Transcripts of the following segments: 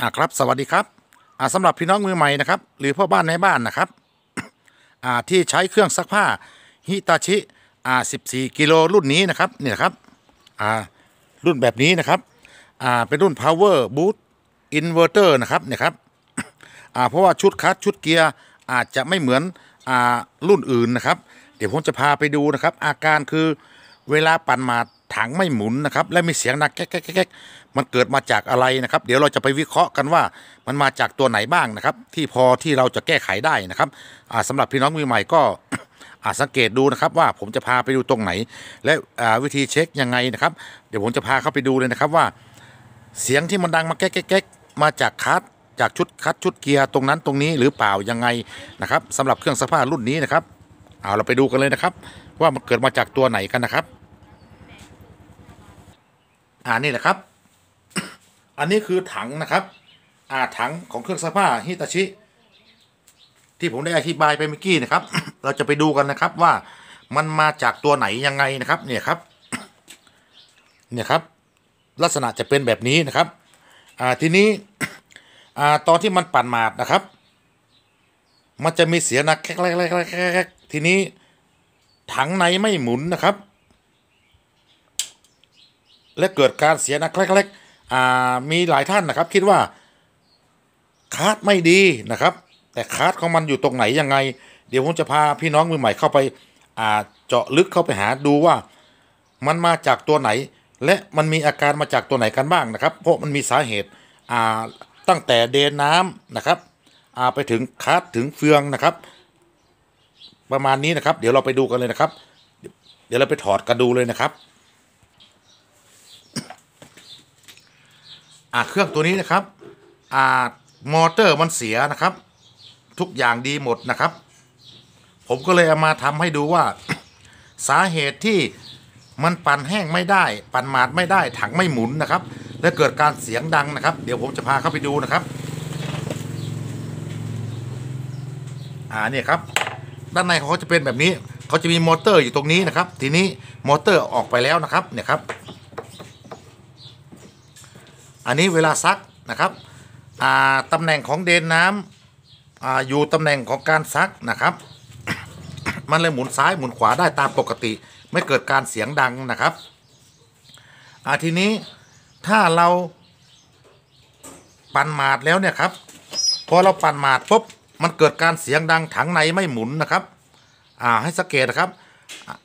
อ่าครับสวัสดีครับอ่าสำหรับพี่น้องมือใหม่นะครับหรือพ่อบ้านในบ้านนะครับอ่าที่ใช้เครื่องซักผ้าฮิตาชิอ่า14 กิโลรุ่นนี้นะครับเนี่ยครับอ่ารุ่นแบบนี้นะครับอ่าเป็นรุ่น power boot inverter นะครับเนี่ยครับอ่าเพราะว่าชุดคัสชุดเกียร์อาจจะไม่เหมือนอ่ารุ่นอื่นนะครับ เดี๋ยวผมจะพาไปดูนะครับ อาการคือเวลาปั่นมา ถังไม่หมุนนะครับ และมีเสียงดักแก๊กแก๊กแก๊กมันเกิดมาจากอะไรนะครับ เดี๋ยวเราจะไปวิเคราะห์กันว่ามันมาจากตัวไหนบ้างนะครับ ที่พอที่เราจะแก้ไขได้นะครับอ่าสำหรับพี่น้องมือใหม่ก็อาสังเกตดูนะครับว่าผมจะพาไปดูตรงไหน และวิธีเช็คยังไงนะครับ เดี๋ยวผมจะพาเข้าไปดูเลยนะครับว่า เสียงที่มันดังมาแก๊กแก๊กมาจากคัสจากชุดคัสชุดเกียร์ตรงนั้นตรงนี้หรือเปล่ายังไงนะครับสำหรับเครื่องซักผ้ารุ่นนี้นะครับเอาเราไปดูกันเลยนะครับ ว่ามันเกิดมาจากตัวไหนกันนะครับ อ่านี่แหละครับ อันนี้คือถังนะครับ อ่าถังของเครื่องซักผ้าฮิตาชิ ที่ผมได้อธิบายไปเมื่อกี้นะครับ เราจะไปดูกันนะครับว่ามันมาจากตัวไหนยังไงนะครับ เนี่ยครับ เนี่ยครับ ลักษณะจะเป็นแบบนี้นะครับ อ่าทีนี้ อ่าตอนที่มันปั่นหมาดนะครับ มันจะมีเสียงนะแก๊กแก๊กแก๊กแก๊กแก๊กทีนี้ถังในไม่หมุนนะครับ และเกิดการเสียนะแก๊กแก๊กอ่ามีหลายท่านนะครับ คิดว่าคลัตช์ไม่ดีนะครับ แต่คลัตช์ของมันอยู่ตรงไหนยังไง เดี๋ยวผมจะพาพี่น้องมือใหม่เข้าไปเจาะลึกเข้าไปหาดูว่ามันมาจากตัวไหน และมันมีอาการมาจากตัวไหนกันบ้างนะครับ เพราะมันมีสาเหตุตั้งแต่เดนน้ำนะครับไปถึงคัสถึงเฟืองนะครับ ประมาณนี้นะครับ เดี๋ยวเราไปดูกันเลยนะครับ เดี๋ยวเราไปถอดกันดูเลยนะครับ อ่าเครื่องตัวนี้นะครับอ่ามอเตอร์มันเสียนะครับ ทุกอย่างดีหมดนะครับ ผมก็เลยเอามาทำให้ดูว่า สาเหตุที่มันปั่นแห้งไม่ได้ ปั่นหมาดไม่ได้ถังไม่หมุนนะครับ และเกิดการเสียงดังนะครับ เดี๋ยวผมจะพาเข้าไปดูนะครับอ่าเนี่ยครับด้านในเขาจะเป็นแบบนี้ เขาจะมีมอเตอร์อยู่ตรงนี้นะครับ ทีนี้มอเตอร์ออกไปแล้วนะครับ เนี่ยครับ อันนี้เวลาซักนะครับตำแหน่งของ drain น้ำอยู่ตำแหน่งของการซักนะครับ มันเลยหมุนซ้ายหมุนขวาได้ตามปกติ ไม่เกิดการเสียงดังนะครับทีนี้ถ้าเราปั่นหมาดแล้วเนี่ยครับพอเราปั่นหมาดปุ๊บมันเกิดการเสียงดังถังในไม่หมุนนะครับ อ่าให้สังเกตนะครับอะ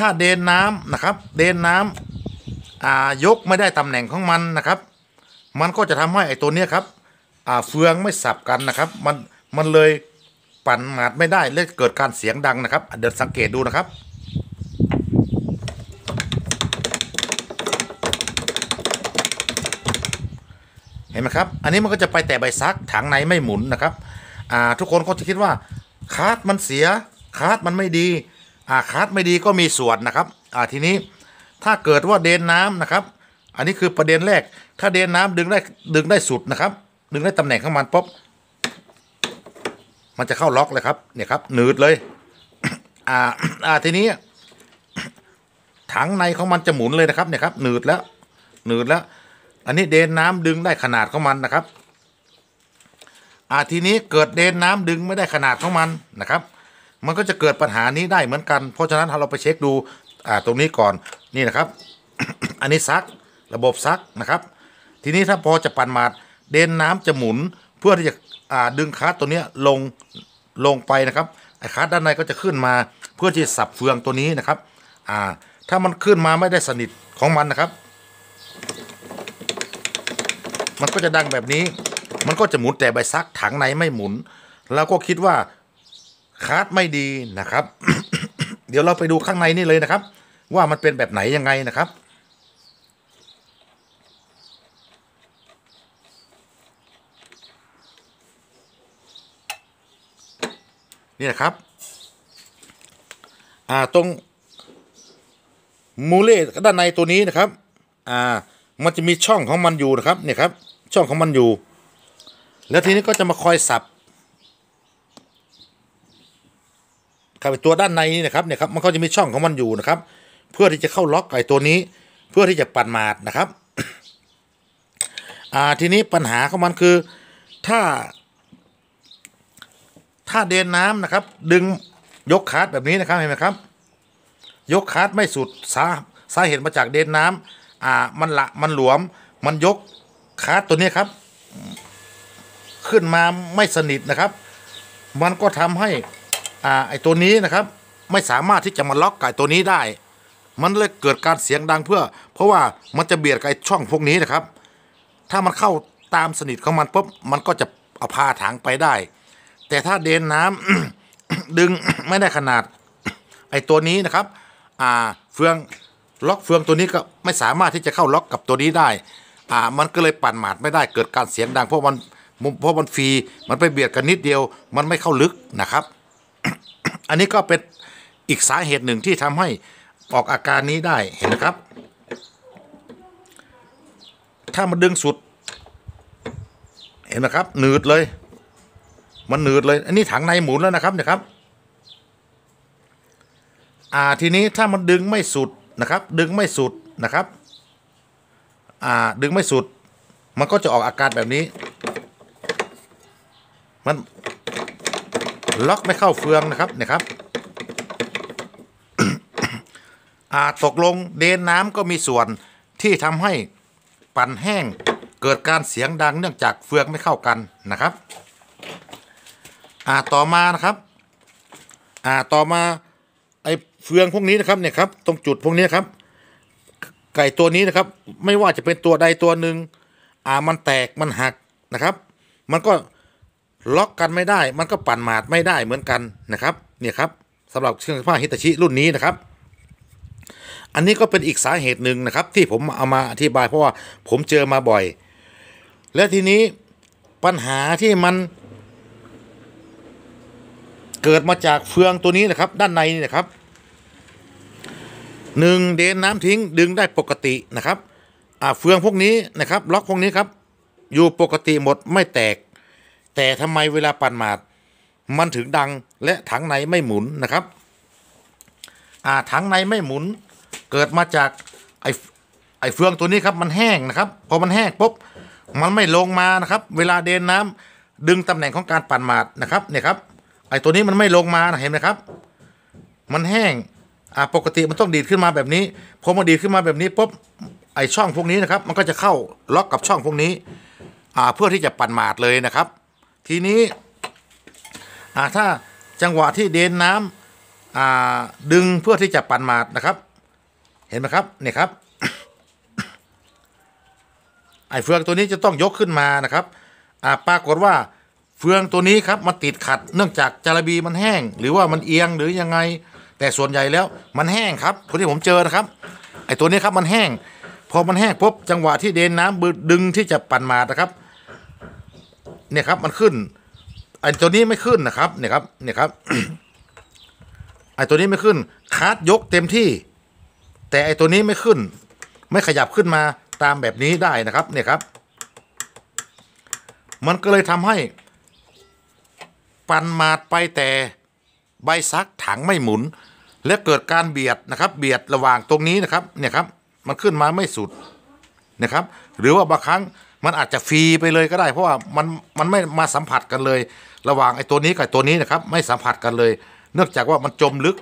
ถ้าเดนน้ำนะครับ เดนน้ำอ่ายกไม่ได้ตำแหน่งของมันนะครับ มันก็จะทำให้ไอ้ตัวเนี้ยครับเฟืองไม่สับกันนะครับ มันมันเลยปั่นหมาดไม่ได้และเกิดการเสียงดังนะครับ เดี๋ยวสังเกตดูนะครับเห็นไหมครับ อันนี้มันก็จะไปแต่ใบซักถังในไม่หมุนนะครับ อ่า ทุกคนก็จะคิดว่าคลัตช์มันเสียคลัตช์มันไม่ดี อ่าคลัตช์ไม่ดีก็มีส่วนนะครับอ่าทีนี้ถ้าเกิดว่าเดนน้ำนะครับ อันนี้คือประเด็นแรก ถ้าเดนน้ำดึงได้ดึงได้สุดนะครับ ดึงได้ตำแหน่งของมันปุ๊บมันจะเข้าล็อกเลยครับเนี่ยครับหนืดเลยอ่าอ่าทีนี้ ถังในของมันจะหมุนเลยนะครับเนี่ยครับหนืดแล้วหนืดแล้ว อันนี้เดนน้ำดึงได้ขนาดของมันนะครับอ่าทีนี้เกิดเดนน้ำดึงไม่ได้ขนาดของมันนะครับ มันก็จะเกิดปัญหานี้ได้เหมือนกัน เพราะฉะนั้นเราไปเช็คดูอ่าตรงนี้ก่อนนี่นะครับ อันนี้ซักระบบซักนะครับ ทีนี้ถ้าพอจะปั่นหมาดเดนน้ำจะหมุนเพื่อที่จะดึงคัสตัวนี้ลงลงไปนะครับไอ้คัสด้านในก็จะขึ้นมาเพื่อที่จะสับเฟืองตัวนี้นะครับอ่าถ้ามันขึ้นมาไม่ได้สนิทของมันนะครับ มันก็จะดังแบบนี้ มันก็จะหมุนแต่ใบซักถังในไม่หมุนเราก็คิดว่า คาร์ดไม่ดีนะครับ เดี๋ยวเราไปดูข้างในนี่เลยนะครับ ว่ามันเป็นแบบไหนยังไงนะครับนี่นะครับ อ่า ตรง มูเล่ด้านในตัวนี้นะครับ อ่า มันจะมีช่องของมันอยู่นะครับ เนี่ยครับ ช่องของมันอยู่ แล้วทีนี้ก็จะมาคอยสับ ครับตัวด้านในนี่นะครับเนี่ยครับมันก็จะมีช่องของมันอยู่นะครับ เพื่อที่จะเข้าล็อกไอ้ตัวนี้ เพื่อที่จะปั่นหมาดนะครับอ่าทีนี้ปัญหาของมันคือถ้า ถ้าเดินน้ำนะครับ ดึงยกคาร์ดแบบนี้นะครับเห็นไหมครับ ยกคลัตช์ไม่สุดสาสาเหตุมาจาก drain น้ำอ่ามันละมันหลวม มันยกคลัตช์ตัวนี้ครับ ขึ้นมาไม่สนิทนะครับ มันก็ทำให้ อ่าไอตัวนี้นะครับไม่สามารถที่จะมาล็อกไอ้ตัวนี้ได้ มันเลยเกิดการเสียงดังเพื่อ เพราะว่ามันจะเบียดกับไอ้ช่องพวกนี้นะครับ ถ้ามันเข้าตามสนิทของมันปุ๊บมันก็จะเอาพาถังไปได้ แต่ถ้า drain น้ำดึงไม่ได้ขนาด ไอ้ตัวนี้นะครับ อ่าเฟืองล็อกเฟืองตัวนี้ก็ไม่สามารถที่จะเข้าล็อกกับตัวนี้ได้ อ่า มันก็เลยปั่นหมาดไม่ได้เกิดการเสียงดังเพราะมันเพราะมันฟรีมันไปเบียดกันนิดเดียว มันไม่เข้าลึกนะครับ อันนี้ก็เป็นอีกสาเหตุหนึ่งที่ทำให้ออกอาการนี้ได้เห็นไหมครับ ถ้ามันดึงสุด เห็นไหมครับ หนืดเลย มันหนืดเลย อันนี้ถังในหมุนแล้วนะครับเนี่ยครับ อ่าทีนี้ถ้ามันดึงไม่สุดนะครับ ดึงไม่สุดนะครับ อ่าดึงไม่สุด มันก็จะออกอาการแบบนี้ มัน ล็อกไม่เข้าเฟืองนะครับเนี่ยครับอ่าตกลงเดนน้ำก็มีส่วนที่ทำให้ปั่นแห้งเกิดการเสียงดังเนื่องจากเฟืองไม่เข้ากันนะครับอ่าต่อมานะครับอ่าต่อมาไอเฟืองพวกนี้นะครับเนี่ยครับตรงจุดพวกนี้ครับ ไก่ตัวนี้นะครับ ไม่ว่าจะเป็นตัวใดตัวหนึ่งอ่ามันแตกมันหักนะครับ มันก็ ล็อกกันไม่ได้ มันก็ปั่นหมาดไม่ได้เหมือนกันนะครับ เนี่ยครับสำหรับเครื่องซักผ้าฮิตาชิรุ่นนี้นะครับ อันนี้ก็เป็นอีกสาเหตุหนึ่งนะครับ ที่ผมเอามาอธิบายเพราะว่าผมเจอมาบ่อย และทีนี้ปัญหาที่มัน เกิดมาจากเฟืองตัวนี้นะครับ ด้านในนี่นะครับหนึ่งเดนน้ำทิ้งดึงได้ปกตินะครับอ่าเฟืองพวกนี้นะครับ ล็อกพวกนี้ครับ อยู่ปกติหมดไม่แตก แต่ทำไมเวลาปั่นหมาด มันถึงดังและถังในไม่หมุนนะครับอ่าถังในไม่หมุน เกิดมาจากไอไอเฟืองตัวนี้ครับมันแห้งนะครับพอมันแห้งปุ๊บมันไม่ลงมานะครับ เวลาเดินน้ำดึงตำแหน่งของการปั่นหมาดนะครับเนี่ยครับไอตัวนี้มันไม่ลงมานะเห็นไหมครับ มันแห้งอ่าปกติมันต้องดีดขึ้นมาแบบนี้พอมันดีดขึ้นมาแบบนี้ปุ๊บไอช่องพวกนี้นะครับ มันก็จะเข้าล็อกกับช่องพวกนี้อ่าเพื่อที่จะปั่นหมาดเลยนะครับ ทีนี้อ่าถ้าจังหวะที่เดนน้ำอ่าดึงเพื่อที่จะปั่นหมาดนะครับ เห็นไหมครับเนี่ยครับไอ้เฟืองตัวนี้จะต้องยกขึ้นมานะครับอ่าปรากฏว่าเฟืองตัวนี้ครับมันติดขัดเนื่องจากจาระบีมันแห้ง หรือว่ามันเอียงหรือยังไง แต่ส่วนใหญ่แล้วมันแห้งครับคนที่ผมเจอนะครับไอ้ตัวนี้ครับมันแห้ง พอมันแห้งปุ๊บจังหวะที่เดนน้ำบึดึงที่จะปั่นหมาดนะครับ เนี่ยครับมันขึ้นไอ้ตัวนี้ไม่ขึ้นนะครับ เนี่ยครับ เนี่ยครับไอ้ตัวนี้ไม่ขึ้นคาร์ดยกเต็มที่ แต่ไอ้ตัวนี้ไม่ขึ้น ไม่ขยับขึ้นมาตามแบบนี้ได้นะครับ เนี่ยครับ มันก็เลยทำให้ ปันมาดไปแต่ใบซักถังไม่หมุน และเกิดการเบียดนะครับ เบียดระหว่างตรงนี้นะครับ เนี่ยครับ มันขึ้นมาไม่สุดนะครับ หรือว่าบางครั้ง มันอาจจะฟรีไปเลยก็ได้ เพราะว่ามันมันไม่มาสัมผัสกันเลย ระหว่างไอ้ตัวนี้กับตัวนี้นะครับไม่สัมผัสกันเลย เนื่องจากว่ามันจมลึก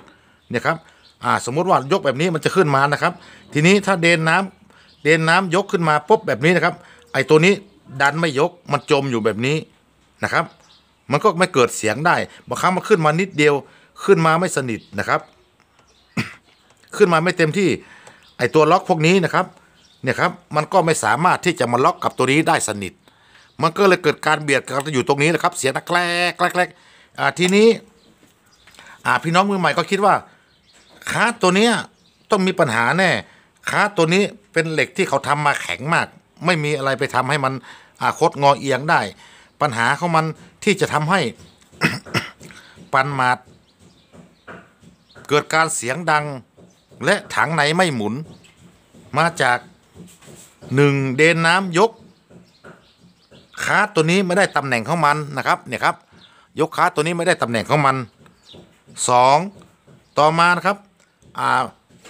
เนี่ยครับอ่าสมมุติว่ายกแบบนี้มันจะขึ้นมานะครับ ทีนี้ถ้าเดนน้ำเดนน้ำยกขึ้นมาปุ๊บแบบนี้นะครับ ไอ้ตัวนี้ดันไม่ยกมันจมอยู่แบบนี้นะครับ มันก็ไม่เกิดเสียงได้บางครั้งมันขึ้นมานิดเดียวขึ้นมาไม่สนิทนะครับ ขึ้นมาไม่เต็มที่ ไอตัวล็อกพวกนี้นะครับ เนี่ยครับมันก็ไม่สามารถที่จะมาล็อกกับตัวนี้ได้สนิท มันก็เลยเกิดการเบียดกันอยู่ตรงนี้นะครับ เสียงแกลกแกลกแกลกอ่าทีนี้อาพี่น้องมือใหม่ก็คิดว่าคลัตช์ตัวนี้ต้องมีปัญหาแน่คลัตช์ตัวนี้เป็นเหล็กที่เขาทำมาแข็งมาก ไม่มีอะไรไปทำให้มันอาคดงอเอียงได้ ปัญหาของมันที่จะทำให้ปันมาดเกิดการเสียงดังและถังไหนไม่หมุน มาจาก หนึ่งเดนน้ำยกคาตัวนี้ไม่ได้ตำแหน่งของมันนะครับเนี่ยครับยกคาตัวนี้ไม่ได้ตำแหน่งของมันสองต่อมานะครับอ่า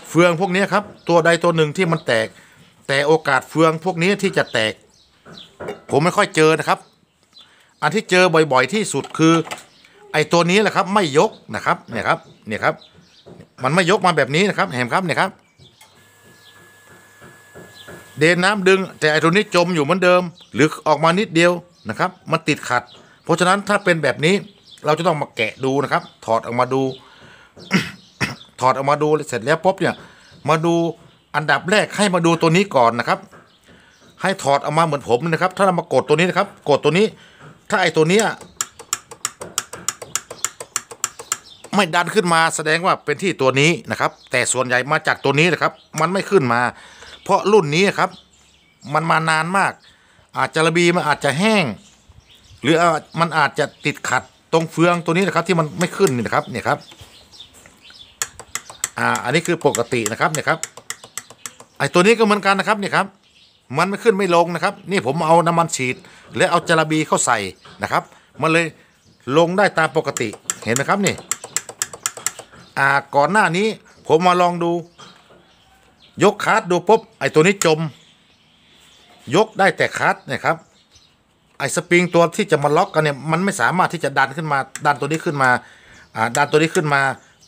เฟืองพวกนี้ครับตัวใดตัวหนึ่งที่มันแตก แต่โอกาสเฟืองพวกนี้ที่จะแตก ผมไม่ค่อยเจอนะครับ อันที่เจอบ่อยๆที่สุดคือ ไอ้ตัวนี้แหละครับไม่ยกนะครับเนี่ยครับเนี่ยครับมันไม่ยกมาแบบนี้นะครับเห็นครับเนี่ยครับ เดนน้ำดึง แต่ไอ้ตัวนี้จมอยู่เหมือนเดิม หรือออกมานิดเดียวนะครับ มันติดขัด เพราะฉะนั้นถ้าเป็นแบบนี้เราจะต้องมาแกะดูนะครับ ถอดออกมาดู ถอดออกมาดูเสร็จแล้วปุ๊บเนี่ย มาดูอันดับแรกให้มาดูตัวนี้ก่อนนะครับ ให้ถอดออกมาเหมือนผมนะครับ ถ้าเรามากดตัวนี้นะครับ กดตัวนี้ ถ้าไอ้ตัวเนี้ยไม่ดันขึ้นมาแสดงว่าเป็นที่ตัวนี้นะครับ แต่ส่วนใหญ่มาจากตัวนี้นะครับ มันไม่ขึ้นมา เพราะรุ่นนี้ครับ มันมานานมาก อาจจะระบีมันอาจจะแห้ง หรือมันอาจจะติดขัดตรงเฟืองตัวนี้นะครับ ที่มันไม่ขึ้นนี่นะครับเนี่ยครับอ่าอันนี้คือปกตินะครับเนี่ยครับไอตัวนี้ก็เหมือนกันนะครับเนี่ยครับ มันไม่ขึ้นไม่ลงนะครับ นี่ผมเอาน้ำมันฉีด และเอาจาระบีเข้าใส่นะครับ มันเลยลงได้ตามปกติเห็นไหมครับนี่อ่าก่อนหน้านี้ผมมาลองดู ยกคลัตช์ดูปุ๊บไอ้ตัวนี้จม ยกได้แต่คลัตช์เนี่ยครับ ไอ้สปริงตัวที่จะมาล็อกกันเนี่ยมันไม่สามารถที่จะดันขึ้นมา ดันตัวนี้ขึ้นมาอ่าดันตัวนี้ขึ้นมา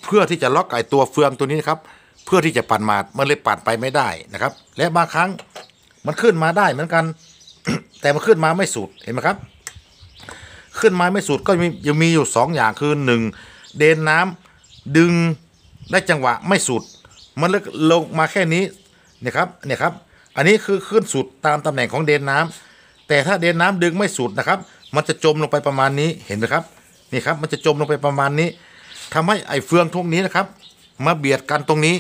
เพื่อที่จะล็อกไอ้ตัวเฟืองตัวนี้นะครับ เพื่อที่จะปั่นมามันเลยปั่นไปไม่ได้นะครับ และบางครั้งมันขึ้นมาได้เหมือนกัน แต่มันขึ้นมาไม่สุดเห็นไหมครับ ขึ้นมาไม่สุดก็มียังมีอยู่สองอย่างคือหนึ่งเดนน้ำดึงได้จังหวะไม่สุด มันเลยลงมาแค่นี้เนี่ยครับเนี่ยครับ อันนี้คือขึ้นสุดตามตำแหน่งของเดนน้ำแต่ถ้าเดนน้ำดึงไม่สุดนะครับ มันจะจมลงไปประมาณนี้เห็นไหมครับนี่ครับมันจะจมลงไปประมาณนี้ทำให้ไอ้เฟืองทุกนี้นะครับ มาเบียดกันตรงนี้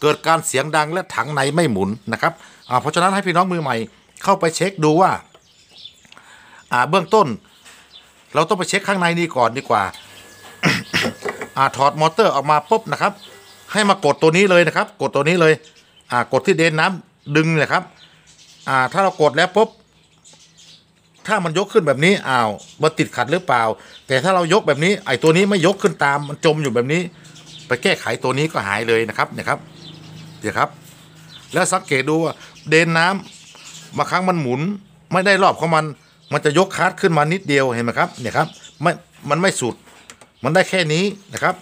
เกิดการเสียงดังและถังในไม่หมุนนะครับอ่าเพราะฉะนั้นให้พี่น้องมือใหม่ เข้าไปเช็คดูว่าอ่าเบื้องต้น เราต้องไปเช็คข้างในนี้ก่อนดีกว่าอ่าถอดมอเตอร์ออกมาปุ๊บนะครับ ให้มากดตัวนี้เลยนะครับ กดตัวนี้เลย อ่ากดที่เดนน้ำดึงเลยครับ อ่า ถ้าเรากดแล้วปุ๊บถ้ามันยกขึ้นแบบนี้อ้าวมันติดขัดหรือเปล่า แต่ถ้าเรายกแบบนี้ไอ้ตัวนี้ไม่ยกขึ้นตามมันจมอยู่แบบนี้ ไปแก้ไขตัวนี้ก็หายเลยนะครับเนี่ยครับเดี๋ยวครับ แล้วสังเกตดูว่าเดนน้ำบางครั้งมันหมุน ไม่ได้รอบของมัน มันจะยกคาร์ดขึ้นมานิดเดียวเห็นไหมครับเนี่ยครับไม่มันไม่สุด มันได้แค่นี้นะครับ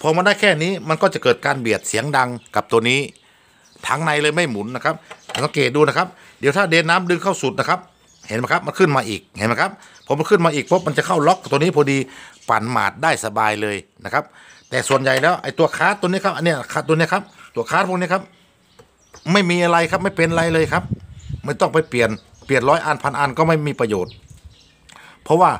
พอมันได้แค่นี้มันก็จะเกิดการเบียดเสียงดังกับตัวนี้ถังในเลยไม่หมุนนะครับสังเกตดูนะครับ เดี๋ยวถ้า drain น้ำดึงเข้าสุดนะครับ เห็นไหมครับมันขึ้นมาอีกเห็นไหมครับพอมันขึ้นมาอีกปุ๊บมันจะเข้าล็อกตัวนี้พอดีปั่นหมาดได้สบายเลยนะครับ แต่ส่วนใหญ่แล้วไอ้ตัวคลัตช์ตัวนี้ครับอันเนี้ยคลัตช์ตัวนี้ครับตัวคลัตช์พวกนี้ครับ ไม่มีอะไรครับไม่เป็นไรเลยครับ ไม่ต้องไปเปลี่ยนเปลี่ยนร้อยอันพันอันก็ไม่มีประโยชน์ เพราะว่า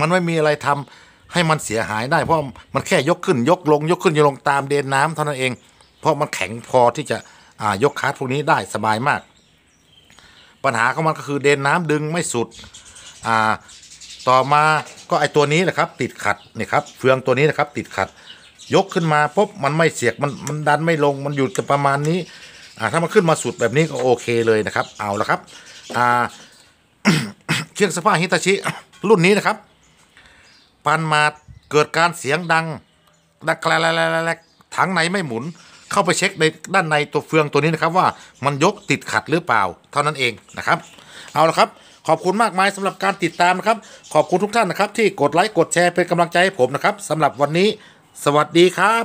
มันไม่มีอะไรทำ ให้มันเสียหายได้ เพราะมันแค่ยกขึ้นยกลง ยกขึ้นยกลงตามเดนน้ำเท่านั้นเอง เพราะมันแข็งพอที่จะอ่ายกคาร์ดพวกนี้ได้สบายมาก ปัญหาของมันก็คือเดนน้ำดึงไม่สุดอ่าต่อมาก็ไอตัวนี้แหละครับ ติดขัดนี่ครับเฟืองตัวนี้นะครับ ติดขัด ยกขึ้นมาปุ๊บมันไม่เสียกมันมันดันไม่ลงมันอยู่จะประมาณนี้อ่าถ้ามันขึ้นมาสุดแบบนี้ก็โอเคเลยนะครับ เอาละครับอ่าเครื่องสภาพฮิตาชิรุ่นนี้นะครับ ปันมาเกิดการเสียงดังดังแกลกๆถังในไม่หมุน เข้าไปเช็คในด้านในตัวเฟืองตัวนี้นะครับว่ามันยกติดขัดหรือเปล่า เท่านั้นเองนะครับ เอาละครับ ขอบคุณมากมายสำหรับการติดตามนะครับ ขอบคุณทุกท่านนะครับ ที่กดไลค์กดแชร์เป็นกำลังใจให้ผมนะครับสำหรับวันนี้ สวัสดีครับ